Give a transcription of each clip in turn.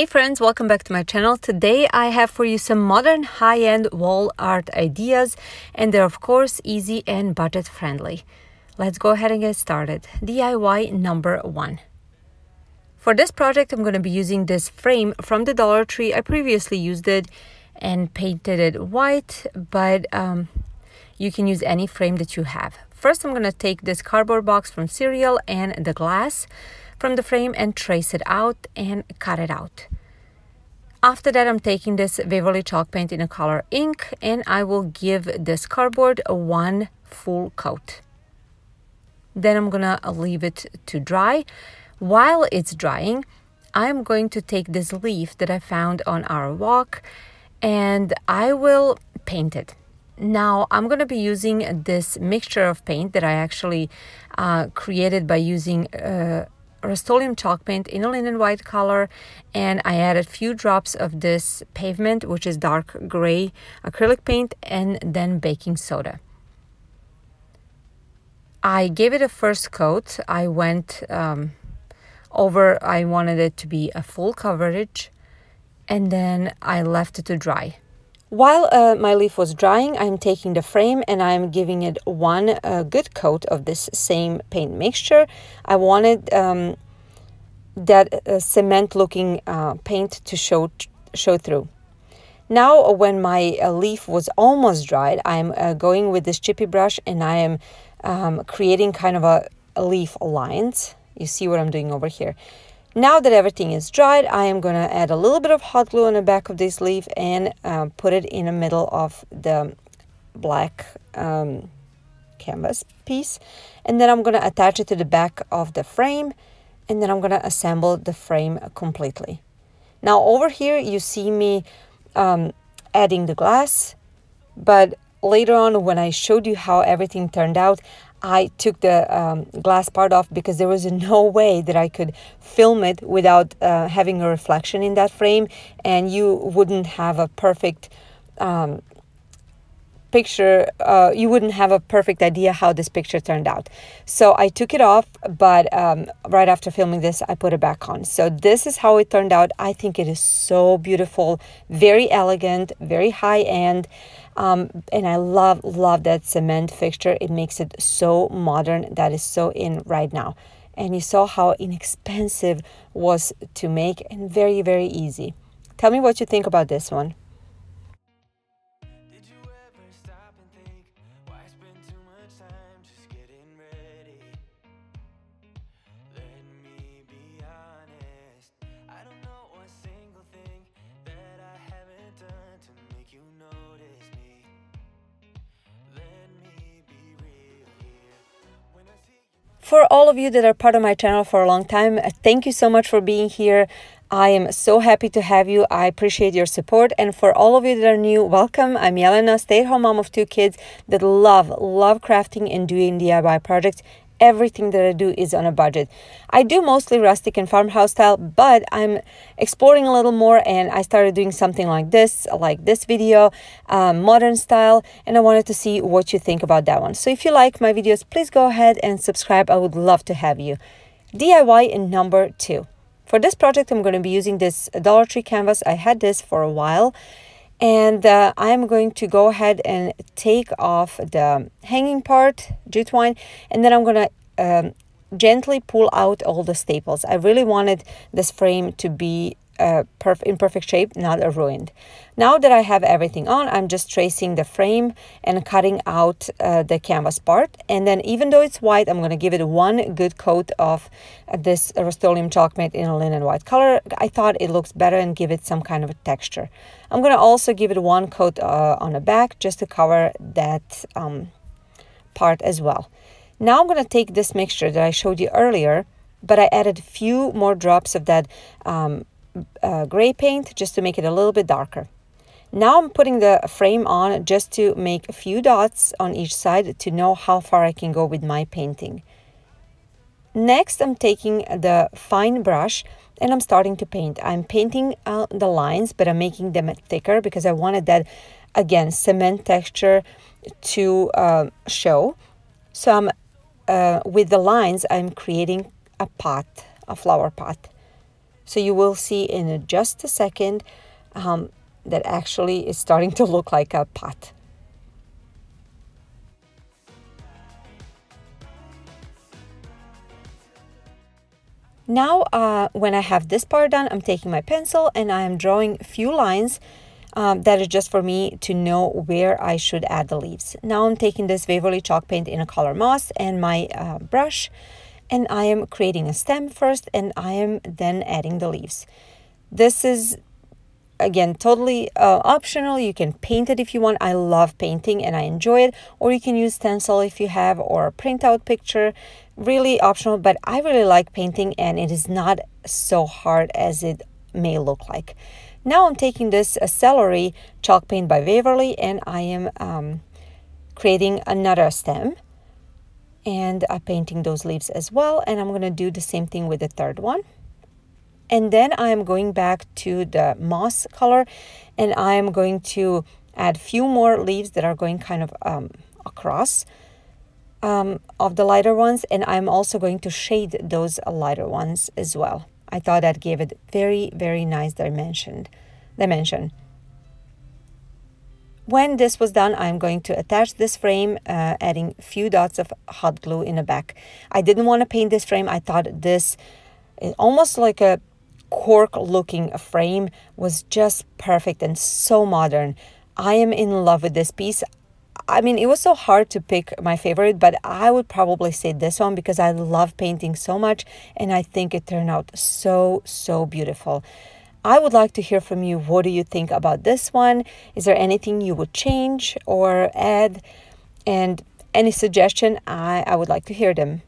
Hey friends, welcome back to my channel. Today I have for you some modern high-end wall art ideas and they're of course easy and budget friendly. Let's go ahead and get started. DIY number one. For this project I'm going to be using this frame from the Dollar Tree. I previously used it and painted it white but um, you can use any frame that you have. First I'm going to take this cardboard box from cereal and the glass from the frame and trace it out and cut it out. After that, I'm taking this Waverly chalk paint in a color ink and I will give this cardboard one full coat. Then I'm gonna leave it to dry. While it's drying, I'm going to take this leaf that I found on our walk and I will paint it. Now I'm going to be using this mixture of paint that I actually uh, created by using uh, Rust-Oleum chalk paint in a linen white color and I added few drops of this pavement which is dark gray acrylic paint and then baking soda. I gave it a first coat. I went um, over, I wanted it to be a full coverage and then I left it to dry. While uh, my leaf was drying, I'm taking the frame and I'm giving it one uh, good coat of this same paint mixture. I wanted um, that uh, cement looking uh, paint to show, show through. Now when my uh, leaf was almost dried, I'm uh, going with this chippy brush and I am um, creating kind of a, a leaf lines. You see what I'm doing over here. Now that everything is dried, I am going to add a little bit of hot glue on the back of this leaf and uh, put it in the middle of the black um, canvas piece. And then I'm going to attach it to the back of the frame and then I'm going to assemble the frame completely. Now over here you see me um, adding the glass, but later on when I showed you how everything turned out, I took the um, glass part off because there was no way that I could film it without uh, having a reflection in that frame and you wouldn't have a perfect um, picture, uh, you wouldn't have a perfect idea how this picture turned out. So I took it off, but um, right after filming this, I put it back on. So this is how it turned out. I think it is so beautiful, very elegant, very high end. Um, and I love, love that cement fixture. It makes it so modern. That is so in right now. And you saw how inexpensive was to make and very, very easy. Tell me what you think about this one. For all of you that are part of my channel for a long time, uh, thank you so much for being here. I am so happy to have you. I appreciate your support. And for all of you that are new, welcome. I'm Yelena, stay-at-home mom of two kids that love, love crafting and doing DIY projects everything that I do is on a budget. I do mostly rustic and farmhouse style, but I'm exploring a little more and I started doing something like this, like this video, um, modern style, and I wanted to see what you think about that one. So if you like my videos, please go ahead and subscribe. I would love to have you. DIY in number two. For this project, I'm going to be using this Dollar Tree canvas. I had this for a while and uh, I'm going to go ahead and take off the hanging part, jute twine, and then I'm to um, gently pull out all the staples. I really wanted this frame to be perf in perfect shape, not a ruined. Now that I have everything on, I'm just tracing the frame and cutting out uh, the canvas part. And then even though it's white, I'm going to give it one good coat of uh, this Rust-Oleum chalk paint in a linen white color. I thought it looks better and give it some kind of a texture. I'm going to also give it one coat uh, on the back just to cover that um, part as well. Now I'm going to take this mixture that I showed you earlier, but I added a few more drops of that um, uh, gray paint just to make it a little bit darker. Now I'm putting the frame on just to make a few dots on each side to know how far I can go with my painting. Next, I'm taking the fine brush and I'm starting to paint. I'm painting uh, the lines, but I'm making them thicker because I wanted that, again, cement texture to uh, show. So I'm, uh, with the lines, I'm creating a pot, a flower pot. So you will see in just a second um, that actually is starting to look like a pot. Now, uh, when I have this part done, I'm taking my pencil and I am drawing a few lines um, that is just for me to know where I should add the leaves. Now I'm taking this Waverly chalk paint in a color moss and my uh, brush and I am creating a stem first and I am then adding the leaves. This is again totally uh, optional. You can paint it if you want. I love painting and i enjoy it. Or you can use stencil if you have or a printout picture. Really optional but i really like painting and it is not so hard as it may look like. Now i'm taking this uh, celery chalk paint by waverly and i am um, creating another stem and i'm painting those leaves as well and i'm going to do the same thing with the third one and then I am going back to the moss color and I am going to add few more leaves that are going kind of um, across um, of the lighter ones and I'm also going to shade those lighter ones as well. I thought that gave it very, very nice dimension. dimension. When this was done, I'm going to attach this frame, uh, adding few dots of hot glue in the back. I didn't want to paint this frame. I thought this is almost like a cork looking frame was just perfect and so modern. I am in love with this piece. I mean, it was so hard to pick my favorite, but I would probably say this one because I love painting so much and I think it turned out so, so beautiful. I would like to hear from you. What do you think about this one? Is there anything you would change or add? And any suggestion, I, I would like to hear them.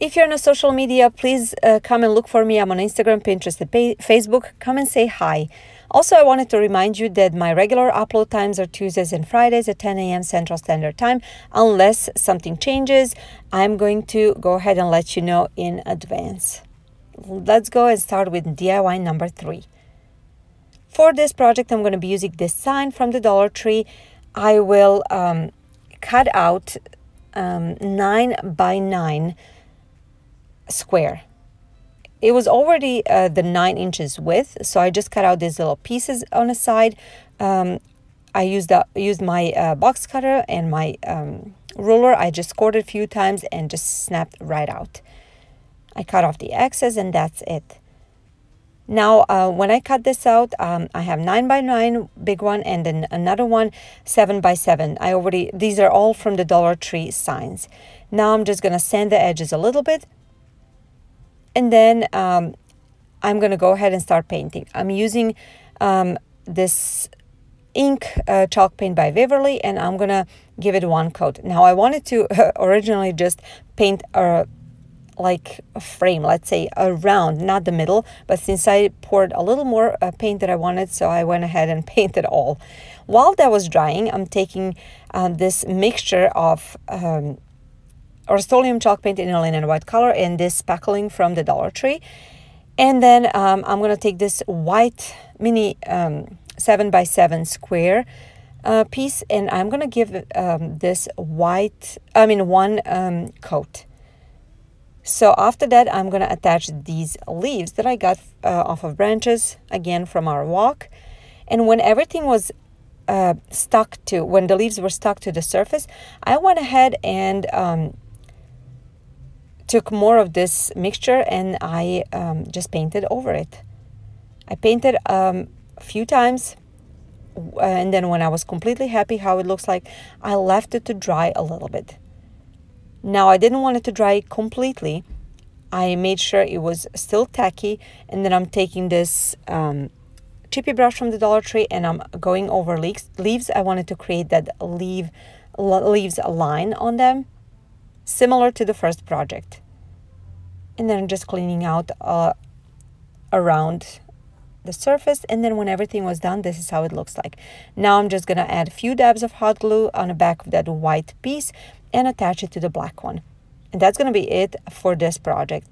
If you're on social media, please uh, come and look for me. I'm on Instagram, Pinterest, Facebook. Come and say hi. Also, I wanted to remind you that my regular upload times are Tuesdays and Fridays at 10 a.m. Central Standard Time. Unless something changes, I'm going to go ahead and let you know in advance. Let's go and start with DIY number three. For this project, I'm going to be using this sign from the Dollar Tree. I will um, cut out um, 9 by 9 square. It was already uh, the nine inches width, so I just cut out these little pieces on the side. Um, I used, the, used my uh, box cutter and my um, ruler. I just scored a few times and just snapped right out. I cut off the excess and that's it. Now, uh, when I cut this out, um, I have 9 by 9 big one and then another one 7 by 7 I already, these are all from the Dollar Tree signs. Now I'm just to sand the edges a little bit and then um, I'm going to go ahead and start painting. I'm using um, this ink uh, chalk paint by Waverly and I'm going to give it one coat. Now I wanted to uh, originally just paint a like a frame, let's say around, not the middle, but since I poured a little more uh, paint that I wanted, so I went ahead and painted all. While that was drying, I'm taking uh, this mixture of um, Rust-Oleum chalk paint in a linen white color and this spackling from the Dollar Tree. And then um, I'm going to take this white mini um, 7 by 7 square uh, piece and I'm going to give um, this white, I mean one um, coat. So after that, I'm going to attach these leaves that I got uh, off of branches, again from our walk. And when everything was uh, stuck to, when the leaves were stuck to the surface, I went ahead and um, took more of this mixture and I um, just painted over it. I painted um, a few times and then when I was completely happy how it looks like, I left it to dry a little bit. Now I didn't want it to dry completely. I made sure it was still tacky and then I'm taking this um, chippy brush from the Dollar Tree and I'm going over leaves. leaves. I wanted to create that leaf, leaves line on them similar to the first project. And then just cleaning out uh, around the surface. And then when everything was done this is how it looks like. Now i'm just going to add a few dabs of hot glue on the back of that white piece and attach it to the black one. And that's going to be it for this project.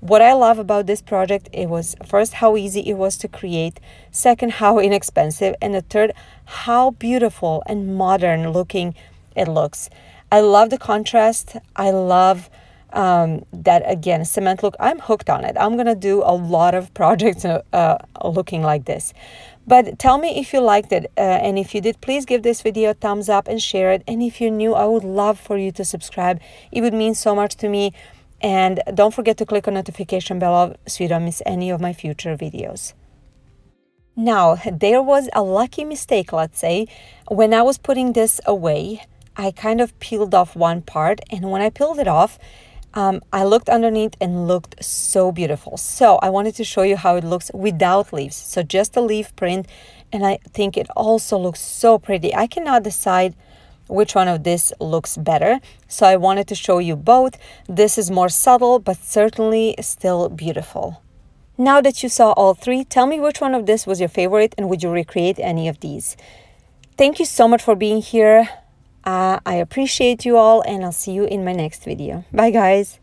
What I love about this project, it was first how easy it was to create, second how inexpensive, and the third how beautiful and modern looking it looks. I love the contrast. I love um, that again cement look. I'm hooked on it. I'm gonna do a lot of projects uh, uh, looking like this. But tell me if you liked it, uh, and if you did, please give this video a thumbs up and share it. And if you're new, I would love for you to subscribe. It would mean so much to me. And don't forget to click on notification bell so you don't miss any of my future videos. Now, there was a lucky mistake, let's say. When I was putting this away, I kind of peeled off one part, and when I peeled it off, um, I looked underneath and looked so beautiful. So I wanted to show you how it looks without leaves. So just a leaf print, and I think it also looks so pretty. I cannot decide which one of this looks better. So I wanted to show you both. This is more subtle, but certainly still beautiful. Now that you saw all three, tell me which one of this was your favorite and would you recreate any of these? Thank you so much for being here. Uh, I appreciate you all and I'll see you in my next video. Bye guys.